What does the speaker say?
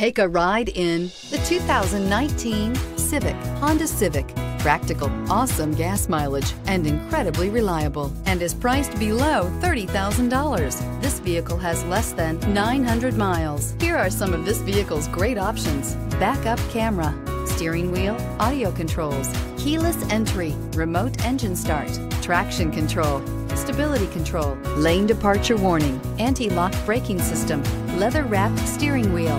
Take a ride in the 2019 Civic, Honda Civic. Practical, awesome gas mileage, and incredibly reliable, and is priced below $30,000. This vehicle has less than 900 miles. Here are some of this vehicle's great options. Backup camera, steering wheel, audio controls, keyless entry, remote engine start, traction control, stability control, lane departure warning, anti-lock braking system, leather wrapped steering wheel,